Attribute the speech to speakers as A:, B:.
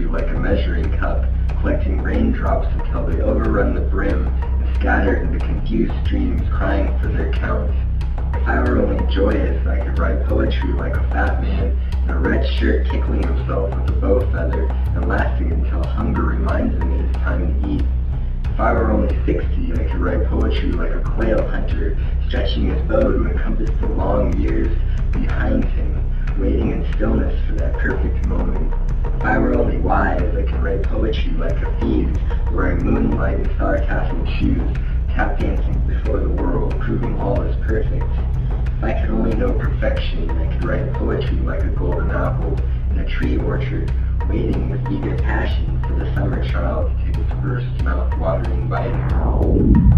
A: like a measuring cup, collecting raindrops until they overrun the brim and scatter into confused streams crying for their count. If I were only joyous, I could write poetry like a fat man in a red shirt tickling himself with a bow feather and laughing until hunger reminds him it is time to eat. If I were only sixty, I could write poetry like a quail hunter, stretching his bow to encompass the long years behind him, waiting in stillness for that perfect moment. I could write poetry like a thief, wearing moonlight and sarcastic shoes, tap dancing before the world, proving all is perfect. If I could only know perfection, I could write poetry like a golden apple in a tree orchard, waiting with eager passion for the summer child to take its first mouth-watering bite.